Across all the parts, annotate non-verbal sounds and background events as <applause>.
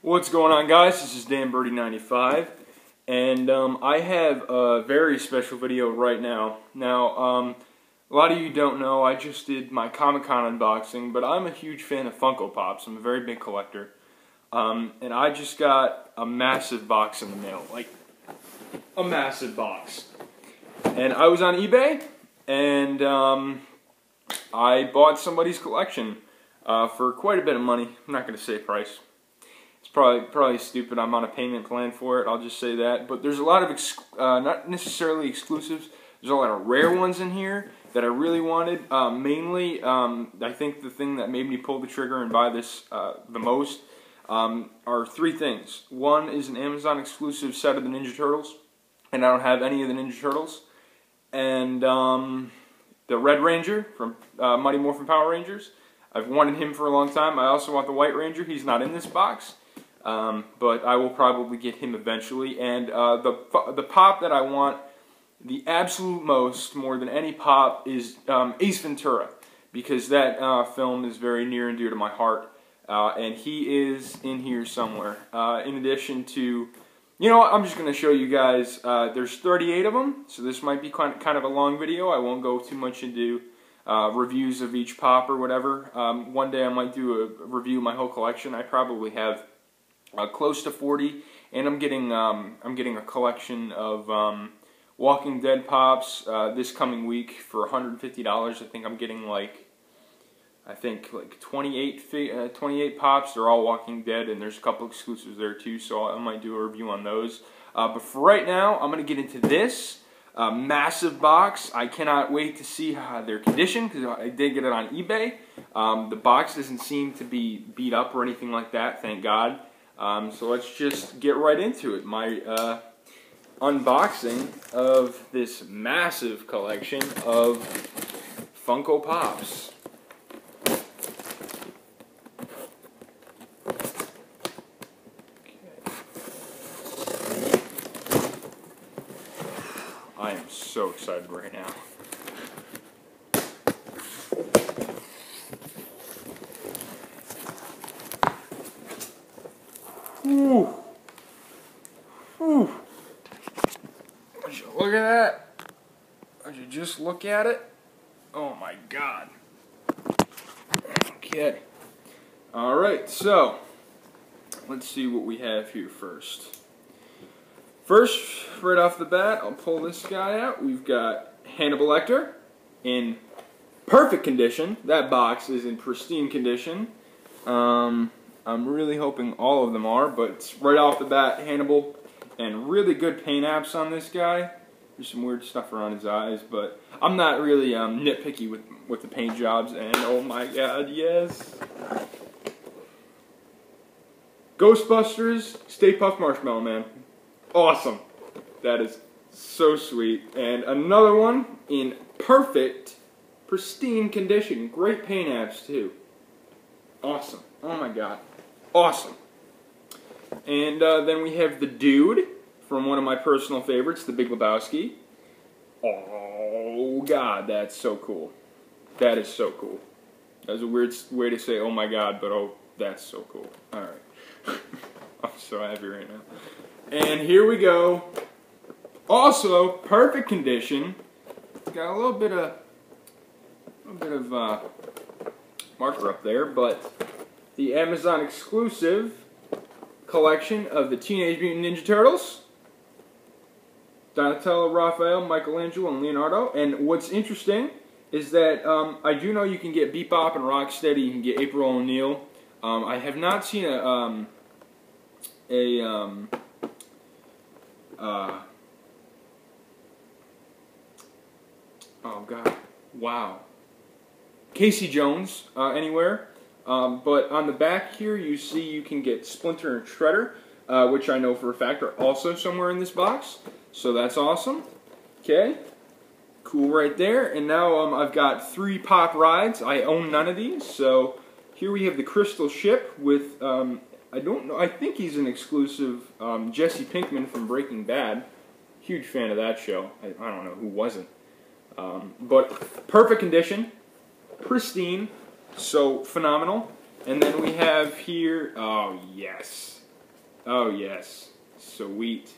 What's going on guys? This is Danberdy95 and um, I have a very special video right now. Now, um, a lot of you don't know, I just did my Comic-Con unboxing, but I'm a huge fan of Funko Pops. I'm a very big collector. Um, and I just got a massive box in the mail, like a massive box. And I was on eBay and um, I bought somebody's collection uh, for quite a bit of money. I'm not going to say price. Probably probably stupid. I'm on a payment plan for it. I'll just say that. But there's a lot of uh, not necessarily exclusives. There's a lot of rare ones in here that I really wanted. Uh, mainly, um, I think the thing that made me pull the trigger and buy this uh, the most um, are three things. One is an Amazon exclusive set of the Ninja Turtles, and I don't have any of the Ninja Turtles. And um, the Red Ranger from uh, Mighty Morphin Power Rangers. I've wanted him for a long time. I also want the White Ranger. He's not in this box, um, but I will probably get him eventually. And uh, the the pop that I want the absolute most, more than any pop, is um, Ace Ventura, because that uh, film is very near and dear to my heart. Uh, and he is in here somewhere. Uh, in addition to you know I'm just going to show you guys, uh, there's 38 of them, so this might be kind of a long video. I won't go too much into uh, reviews of each pop or whatever. Um, one day I might do a review of my whole collection. I probably have uh, close to 40, and I'm getting, um, I'm getting a collection of um, Walking Dead pops uh, this coming week for $150. I think I'm getting like I think like 28, uh, 28 pops. They're all Walking Dead, and there's a couple exclusives there too. So I might do a review on those. Uh, but for right now, I'm gonna get into this uh, massive box. I cannot wait to see how their condition because I did get it on eBay. Um, the box doesn't seem to be beat up or anything like that. Thank God. Um, so let's just get right into it. My uh, unboxing of this massive collection of Funko Pops. I am so excited right now. Ooh. Ooh. Would you look at that? Would you just look at it? Oh my god. Okay. Alright, so let's see what we have here first. First, right off the bat, I'll pull this guy out. We've got Hannibal Lecter in perfect condition. That box is in pristine condition. Um, I'm really hoping all of them are, but right off the bat, Hannibal, and really good paint apps on this guy. There's some weird stuff around his eyes, but I'm not really um, nitpicky with, with the paint jobs, and oh my god, yes. Ghostbusters, Stay Puft Marshmallow Man. Awesome. That is so sweet. And another one in perfect, pristine condition. Great paint apps, too. Awesome. Oh my god. Awesome. And uh, then we have the Dude from one of my personal favorites, The Big Lebowski. Oh god, that's so cool. That is so cool. That's a weird way to say, oh my god, but oh, that's so cool. Alright. <laughs> I'm so happy right now. And here we go. Also, perfect condition. Got a little bit of, a little bit of uh, marker up there, but the Amazon exclusive collection of the Teenage Mutant Ninja Turtles. Donatello, Raphael, Michelangelo, and Leonardo. And what's interesting is that um, I do know you can get Bebop and Rocksteady. You can get April O'Neil. Um, I have not seen a um, a um, uh, oh god, wow. Casey Jones uh, anywhere. Um, but on the back here, you see you can get Splinter and Shredder, uh, which I know for a fact are also somewhere in this box. So that's awesome. Okay, cool right there. And now um, I've got three pop rides. I own none of these. So here we have the Krystal Ship with um, I don't know. I think he's an exclusive um, Jesse Pinkman from Breaking Bad. Huge fan of that show. I, I don't know who wasn't. Um, but perfect condition, pristine, so phenomenal. And then we have here, oh yes, Oh, yes. Sweet.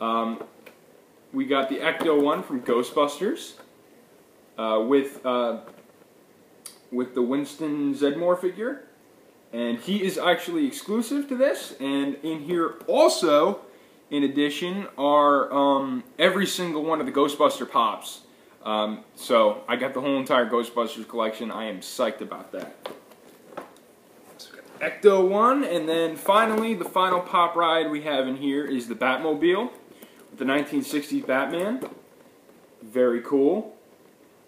Um, we got the Ecto one from Ghostbusters uh, with uh, with the Winston Zeddemore figure, and he is actually exclusive to this. And in here also, in addition, are um, every single one of the Ghostbuster pops. Um, so I got the whole entire Ghostbusters collection. I am psyched about that. Ecto 1, and then finally, the final pop ride we have in here is the Batmobile, the 1960s Batman. Very cool.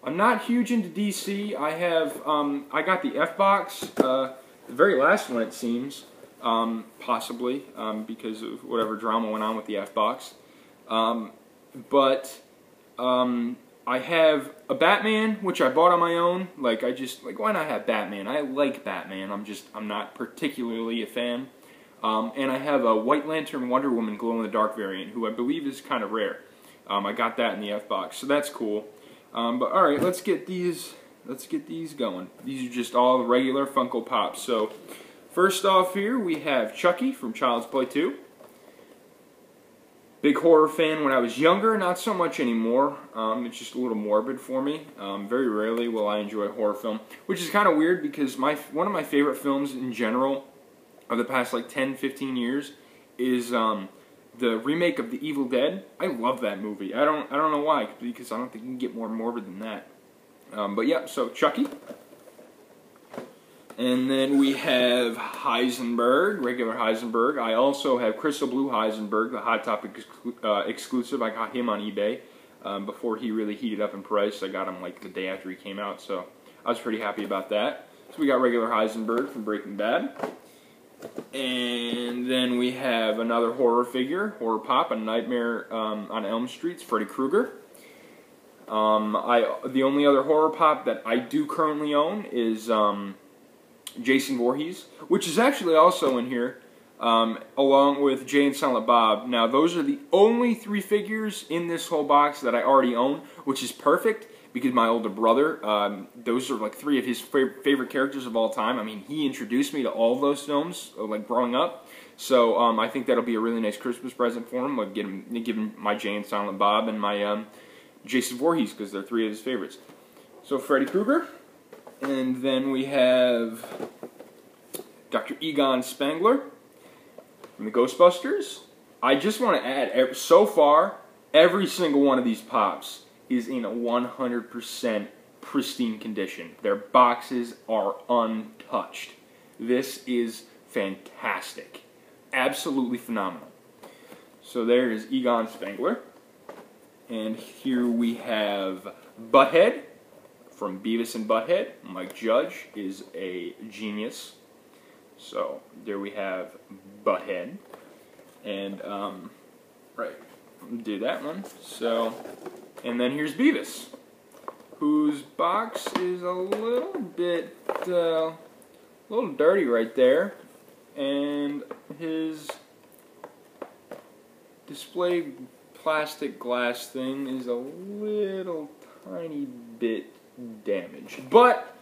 I'm not huge into DC. I have, um, I got the F-Box, uh, the very last one it seems, um, possibly, um, because of whatever drama went on with the F-Box. Um, but, um, I have a Batman, which I bought on my own. Like, I just, like, why not have Batman? I like Batman. I'm just, I'm not particularly a fan. Um, and I have a White Lantern Wonder Woman glow-in-the-dark variant, who I believe is kind of rare. Um, I got that in the F-Box, so that's cool. Um, but alright, let's get these, let's get these going. These are just all regular Funko Pops. So, first off here, we have Chucky from Child's Play 2. Big horror fan when I was younger, not so much anymore. Um, it's just a little morbid for me. Um, very rarely will I enjoy a horror film, which is kind of weird because my one of my favorite films in general of the past like 10, 15 years is um, the remake of The Evil Dead. I love that movie. I don't I don't know why because I don't think you can get more morbid than that. Um, but yeah, so Chucky. And then we have Heisenberg, regular Heisenberg. I also have Crystal Blue Heisenberg, the Hot Topic uh, exclusive. I got him on eBay um, before he really heated up in price. I got him like the day after he came out, so I was pretty happy about that. So we got regular Heisenberg from Breaking Bad. And then we have another horror figure, horror pop, a Nightmare um, on Elm Street's Freddy Krueger. Um, I the only other horror pop that I do currently own is um, Jason Voorhees, which is actually also in here, um, along with Jay and Silent Bob. Now, those are the only three figures in this whole box that I already own, which is perfect because my older brother, um, those are like three of his favorite characters of all time. I mean, he introduced me to all of those films, uh, like growing up. So um, I think that'll be a really nice Christmas present for him. I'll get him, give him my Jay and Silent Bob and my um, Jason Voorhees because they're three of his favorites. So Freddy Krueger. And then we have Dr. Egon Spengler from the Ghostbusters. I just want to add, so far, every single one of these pops is in 100% pristine condition. Their boxes are untouched. This is fantastic. Absolutely phenomenal. So there is Egon Spengler. And here we have Butthead from Beavis and Butthead. Mike Judge is a genius. So there we have Butthead. And, um, right, do that one. So, and then here's Beavis, whose box is a little bit, uh, a little dirty right there. And his display plastic glass thing is a little tiny bit damaged. But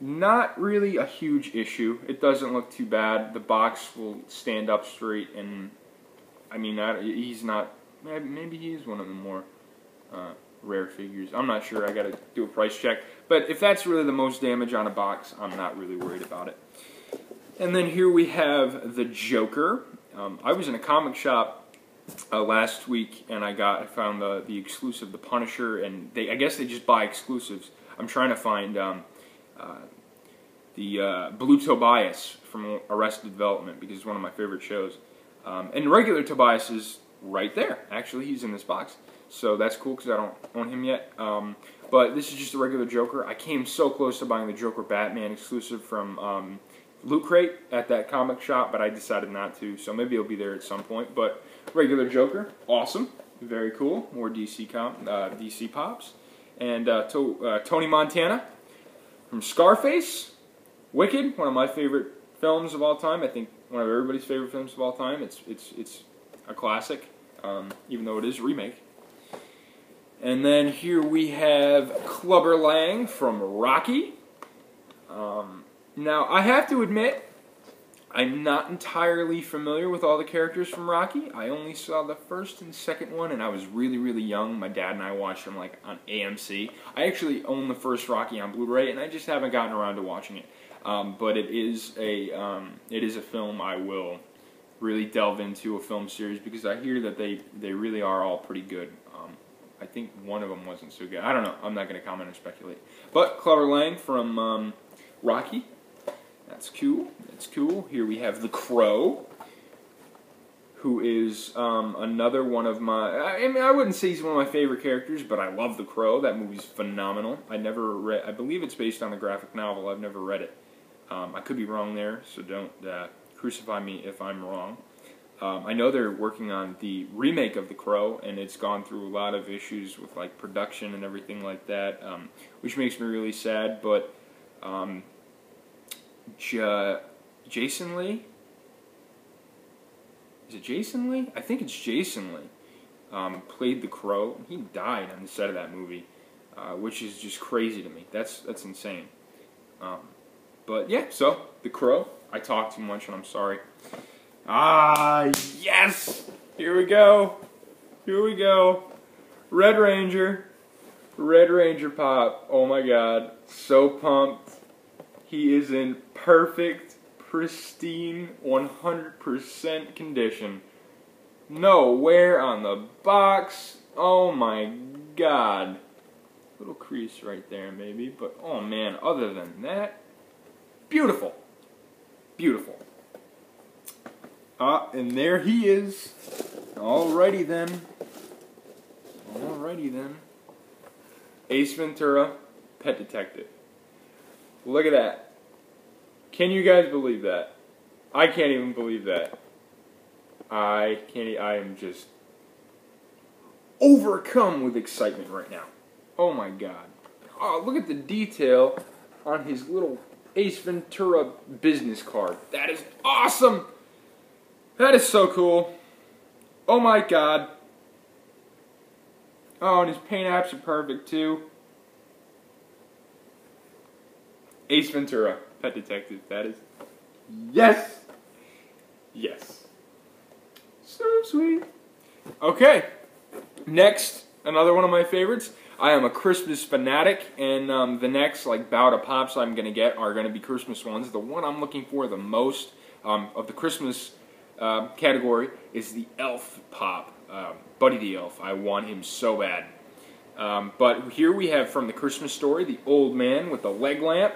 not really a huge issue. It doesn't look too bad. The box will stand up straight, and I mean, he's not. Maybe he is one of the more uh, rare figures. I'm not sure. I got to do a price check. But if that's really the most damage on a box, I'm not really worried about it. And then here we have the Joker. Um, I was in a comic shop uh, last week, and I got I found the the exclusive, the Punisher, and they I guess they just buy exclusives. I'm trying to find um, uh, the uh, Blue Tobias from Arrested Development because it's one of my favorite shows. Um, and regular Tobias is right there. Actually, he's in this box, so that's cool because I don't own him yet. Um, but this is just a regular Joker. I came so close to buying the Joker Batman exclusive from um, Loot Crate at that comic shop, but I decided not to. So maybe it'll be there at some point. But regular Joker, awesome, very cool. More DC comp, uh, DC pops, and uh, to, uh, Tony Montana from Scarface, Wicked, one of my favorite films of all time. I think one of everybody's favorite films of all time. It's it's it's a classic, um, even though it is a remake. And then here we have Clubber Lang from Rocky. Um, now, I have to admit, I'm not entirely familiar with all the characters from Rocky. I only saw the first and second one, and I was really, really young. My dad and I watched them like on AMC. I actually own the first Rocky on Blu-ray, and I just haven't gotten around to watching it. Um, but it is a um, it is a film I will really delve into a film series because I hear that they they really are all pretty good. I think one of them wasn't so good. I don't know. I'm not going to comment or speculate. But Clubber Lang from um, Rocky that's cool. That's cool. Here we have the Crow, who is um, another one of my. I mean, I wouldn't say he's one of my favorite characters, but I love the Crow. That movie's phenomenal. I never read. I believe it's based on the graphic novel. I've never read it. Um, I could be wrong there, so don't uh, crucify me if I'm wrong. Um, I know they're working on the remake of The Crow, and it's gone through a lot of issues with like production and everything like that, um, which makes me really sad. But um, J- Jason Lee. Is it Jason Lee? I think it's Jason Lee. Um, played the Crow. And he died on the set of that movie, uh, which is just crazy to me. That's that's insane. Um, but yeah, so the Crow. I talked too much, and I'm sorry. Ah, yes! Here we go. Here we go. Red Ranger. Red Ranger pop. Oh my god. So pumped. He is in perfect, pristine, 100% condition. No wear on the box. Oh my god. Little crease right there, maybe. But, oh man, other than that, beautiful. Beautiful. Ah, and there he is. Alrighty then. Alrighty then. Ace Ventura, Pet Detective. Look at that. Can you guys believe that? I can't even believe that. I can't. I am just overcome with excitement right now. Oh my god. Oh, look at the detail on his little Ace Ventura business card. That is awesome. That is so cool. Oh my god. Oh, and his paint apps are perfect too. Ace Ventura, Pet Detective. That is. Yes! Yes. So sweet. Okay. Next, another one of my favorites. I am a Christmas fanatic, and um, the next like bout of pops I'm gonna get are gonna be Christmas ones. The one I'm looking for the most um, of the Christmas uh, category is the Elf pop, uh, Buddy the Elf. I want him so bad. Um, but here we have from the Christmas story the old man with the leg lamp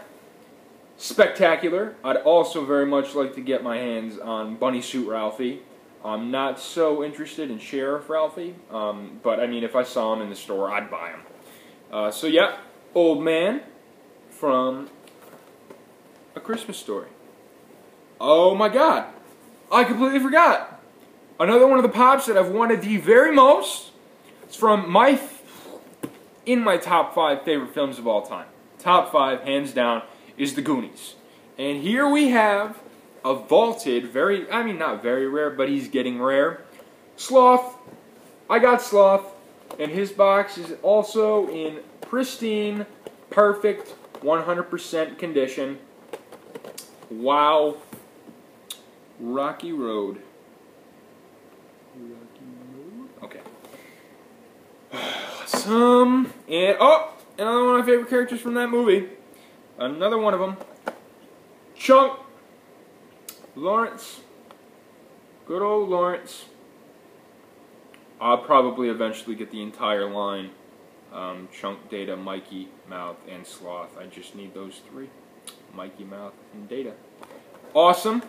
spectacular. I'd also very much like to get my hands on Bunny Suit Ralphie. I'm not so interested in Sheriff Ralphie, um, but I mean, if I saw him in the store, I'd buy him. Uh, so yeah, Old Man from A Christmas Story. Oh my god, I completely forgot. Another one of the pops that I've wanted the very most. It's from my, in my top five favorite films of all time. Top five, hands down is the Goonies. And here we have a vaulted, very, I mean, not very rare, but he's getting rare. Sloth. I got Sloth. And his box is also in pristine, perfect, 100% condition. Wow. Rocky Road. Okay. <sighs> Some and oh, another one of my favorite characters from that movie. Another one of them. Chunk. Lawrence. Good old Lawrence. I'll probably eventually get the entire line. Um, Chunk, Data, Mikey, Mouth, and Sloth. I just need those three. Mikey, Mouth, and Data. Awesome.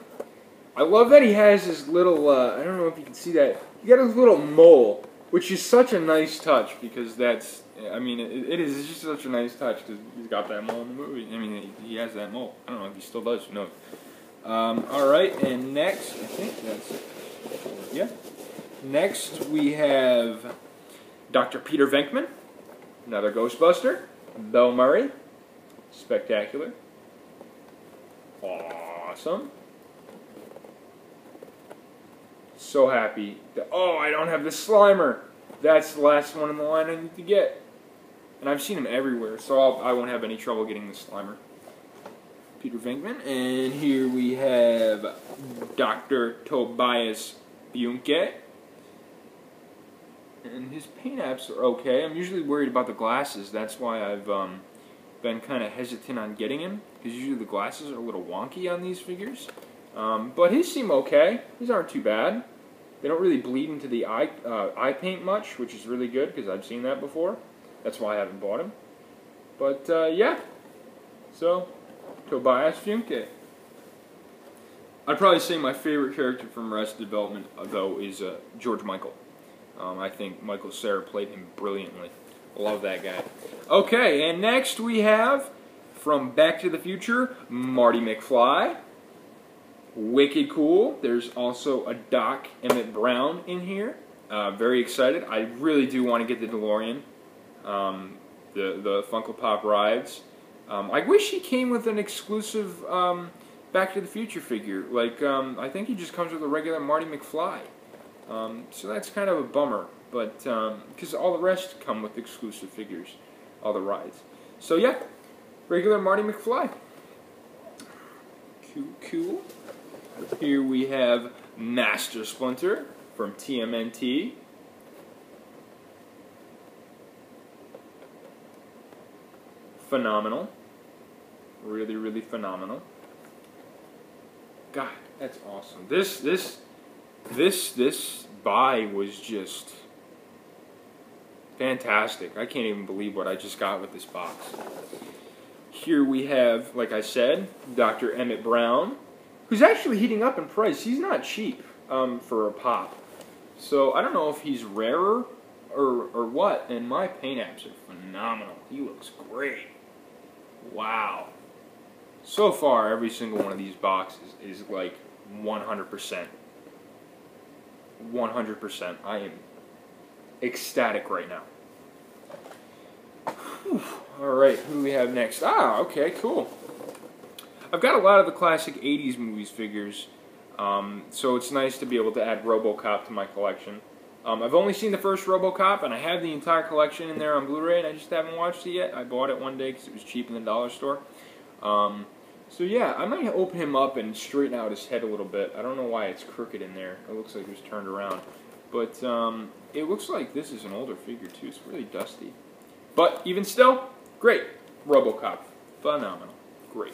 I love that he has his little, uh, I don't know if you can see that. He got his little mole, which is such a nice touch because that's I mean, it, it is just such a nice touch because he's got that mole in the movie. I mean, he, he has that mole. I don't know if he still does. No. Um, all right, and next, I think that's yeah. Next we have Dr. Peter Venkman, another Ghostbuster. Bill Murray, spectacular, awesome. So happy. That, oh, I don't have the Slimer. That's the last one in the line I need to get. And I've seen him everywhere, so I'll, I will not have any trouble getting the Slimer. Peter Venkman. And here we have Dr. Tobias Funke. And his paint apps are okay. I'm usually worried about the glasses. That's why I've um, been kind of hesitant on getting him. Because usually the glasses are a little wonky on these figures. Um, but his seem okay. These aren't too bad. They don't really bleed into the eye, uh, eye paint much, which is really good because I've seen that before. That's why I haven't bought him. But uh, yeah, so Tobias Funke. I'd probably say my favorite character from Arrested Development, uh, though, is uh, George Michael. Um, I think Michael Cera played him brilliantly. Love that guy. Okay, and next we have from Back to the Future, Marty McFly. Wicked cool. There's also a Doc Emmett Brown in here. Uh, very excited. I really do want to get the DeLorean, um, the the Funko Pop rides. Um, I wish he came with an exclusive um, Back to the Future figure. Like um, I think he just comes with a regular Marty McFly. Um, so that's kind of a bummer, but because um, all the rest come with exclusive figures, all the rides. So yeah, regular Marty McFly. Cool, cool. Here we have Master Splinter from TMNT. Phenomenal. Really, really phenomenal. God, that's awesome. This, this, this, this buy was just fantastic. I can't even believe what I just got with this box. Here we have, like I said, Dr. Emmett Brown who's actually heating up in price. He's not cheap um, for a pop. So I don't know if he's rarer or, or what. And my paint apps are phenomenal. He looks great. Wow. So far, every single one of these boxes is like 100%. 100%. I am ecstatic right now. Whew. All right, who do we have next? Ah, okay, cool. I've got a lot of the classic 80s movies figures, um, so it's nice to be able to add RoboCop to my collection. Um, I've only seen the first RoboCop, and I have the entire collection in there on Blu-ray, and I just haven't watched it yet. I bought it one day because it was cheap in the dollar store. Um, so yeah, I might open him up and straighten out his head a little bit. I don't know why it's crooked in there. It looks like it was turned around. But um, it looks like this is an older figure too. It's really dusty. But even still, great. RoboCop. Phenomenal. Great.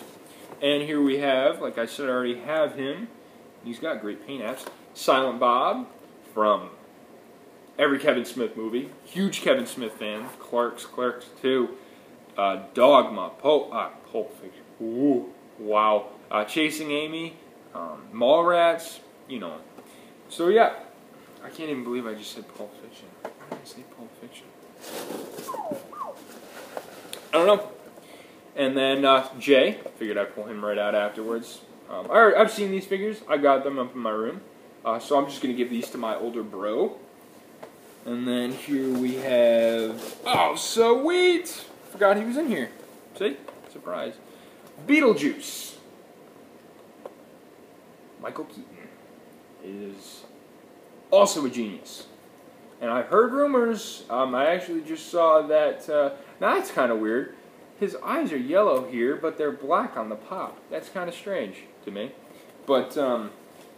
And here we have, like I said, I already have him. He's got great paint apps. Silent Bob from every Kevin Smith movie. Huge Kevin Smith fan. Clerks, Clerks 2. Uh, Dogma. Pulp, uh, Pulp Fiction. Ooh, wow. Uh, Chasing Amy. Um, Mallrats. You know. So yeah. I can't even believe I just said Pulp Fiction. Why did I say Pulp Fiction? I don't know. And then uh, Jay, figured I'd pull him right out afterwards. Um, I, have seen these figures. I got them up in my room. Uh, so I'm just going to give these to my older bro. And then here we have... Oh, sweet! Forgot he was in here. See? Surprise. Beetlejuice. Michael Keaton is also a genius. And I've heard rumors. Um, I actually just saw that... Uh, now, that's kind of weird. His eyes are yellow here, but they're black on the pop. That's kind of strange to me. But um,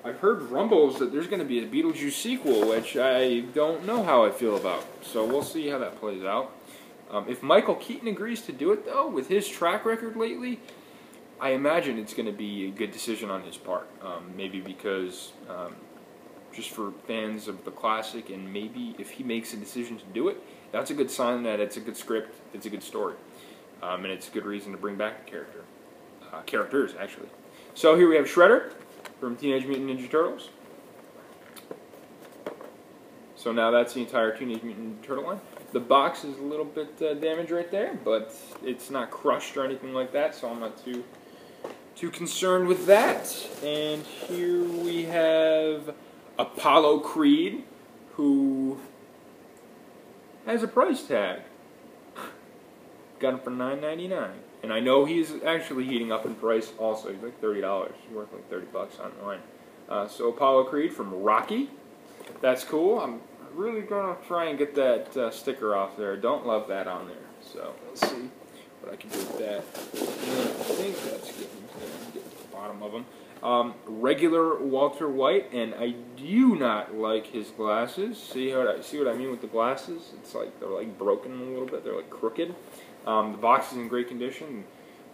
I've heard rumbles that there's going to be a Beetlejuice sequel, which I don't know how I feel about. So we'll see how that plays out. Um, if Michael Keaton agrees to do it, though, with his track record lately, I imagine it's going to be a good decision on his part. Um, maybe because um, just for fans of the classic, and maybe if he makes a decision to do it, that's a good sign that it's a good script, it's a good story um, and it's a good reason to bring back the character. Uh, characters, actually. So here we have Shredder from Teenage Mutant Ninja Turtles. So now that's the entire Teenage Mutant Ninja Turtle line. The box is a little bit uh, damaged right there, but it's not crushed or anything like that, so I'm not too too concerned with that. And here we have Apollo Creed, who has a price tag. Got him for nine ninety nine, and I know he's actually heating up in price. Also, he's like thirty dollars. He's worth like thirty bucks online. Uh, so Apollo Creed from Rocky, that's cool. I'm really gonna try and get that uh, sticker off there. Don't love that on there. So let's see what I can do with that. And I think that's getting, getting to the bottom of them. Um, regular Walter White, and I do not like his glasses. See how I see what I mean with the glasses? It's like they're like broken a little bit. They're like crooked. Um, the box is in great condition.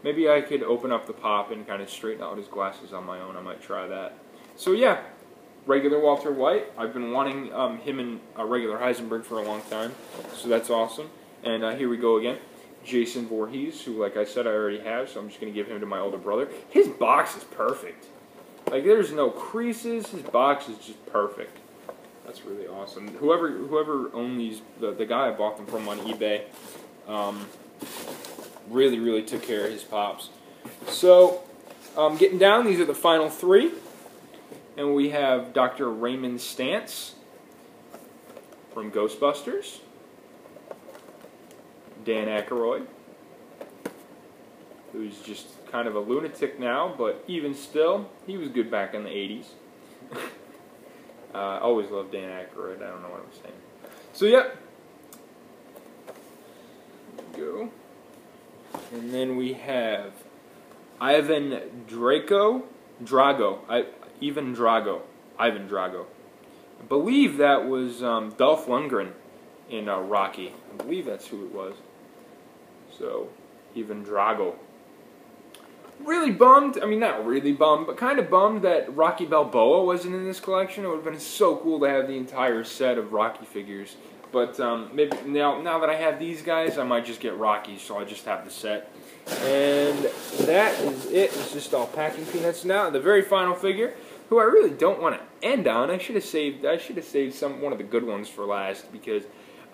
Maybe I could open up the pop and kind of straighten out his glasses on my own. I might try that. So yeah, regular Walter White. I've been wanting um, him and a regular Heisenberg for a long time, so that's awesome. And uh, here we go again. Jason Voorhees, who, like I said, I already have, so I'm just going to give him to my older brother. His box is perfect. Like, there's no creases. His box is just perfect. That's really awesome. Whoever whoever owned these, the, the guy I bought them from on eBay, um, really, really took care of his pops. So, um, getting down, these are the final three. And we have Dr. Raymond Stantz from Ghostbusters. Dan Aykroyd, who's just kind of a lunatic now, but even still, he was good back in the 80s. uh, <laughs> I always loved Dan Aykroyd. I don't know what I'm saying. So, yep. Yeah. Go. And then we have Ivan Draco, Drago, I, Ivan Drago, Ivan Drago. I believe that was um, Dolph Lundgren in uh, Rocky. I believe that's who it was. So, Ivan Drago. Really bummed, I mean, not really bummed, but kind of bummed that Rocky Balboa wasn't in this collection. It would have been so cool to have the entire set of Rocky figures. But um, maybe now, now that I have these guys, I might just get Rocky, so I just have the set. And that is it. It's just all packing peanuts now. The very final figure, who I really don't want to end on. I should have saved. I should have saved some one of the good ones for last because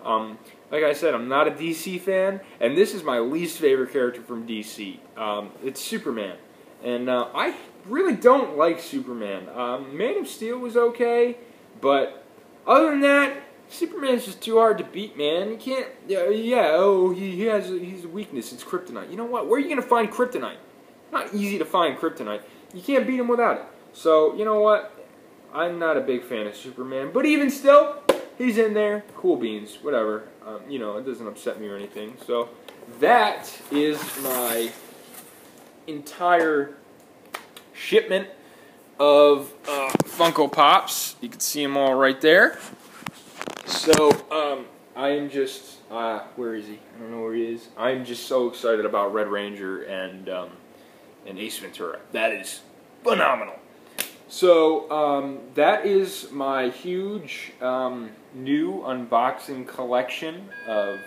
um, like I said, I'm not a DC fan, and this is my least favorite character from DC. Um, it's Superman. And uh, I really don't like Superman. Um, Man of Steel was okay, but other than that, Superman's just too hard to beat, man. You can't, yeah, yeah oh, he, he has he's a weakness. It's kryptonite. You know what? Where are you going to find kryptonite? Not easy to find kryptonite. You can't beat him without it. So, you know what? I'm not a big fan of Superman, but even still, he's in there. Cool beans, whatever. Um, you know, it doesn't upset me or anything. So that is my entire shipment of uh, Funko Pops. You can see them all right there. So um, I am just, uh, where is he? I don't know where he is. I'm just so excited about Red Ranger and um, and Ace Ventura. That is phenomenal. So um, that is my huge um, new unboxing collection of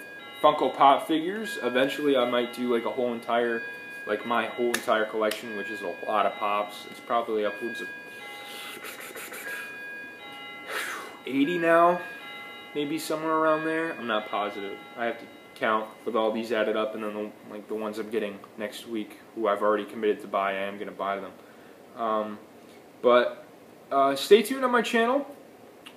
Funko Pop figures. Eventually I might do like a whole entire, like my whole entire collection, which is a lot of pops. It's probably upwards of 80 now, maybe somewhere around there. I'm not positive. I have to count with all these added up and then the, like the ones I'm getting next week, who I've already committed to buy, I am going to buy them. Um, but uh, stay tuned on my channel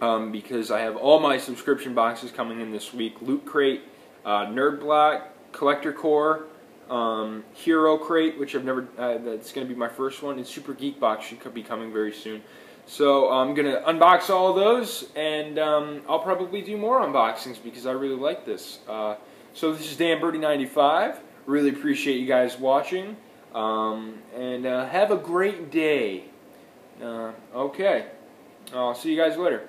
um, because I have all my subscription boxes coming in this week. Loot Crate, uh, Nerd Block, Collector Corps, um, Hero Crate, which I've never, uh, that's going to be my first one, and Super Geek Box should be coming very soon. So I'm going to unbox all those, and um, I'll probably do more unboxings because I really like this. Uh, so this is Danberdy 95. Really appreciate you guys watching, um, and uh, have a great day. Uh, okay. I'll see you guys later.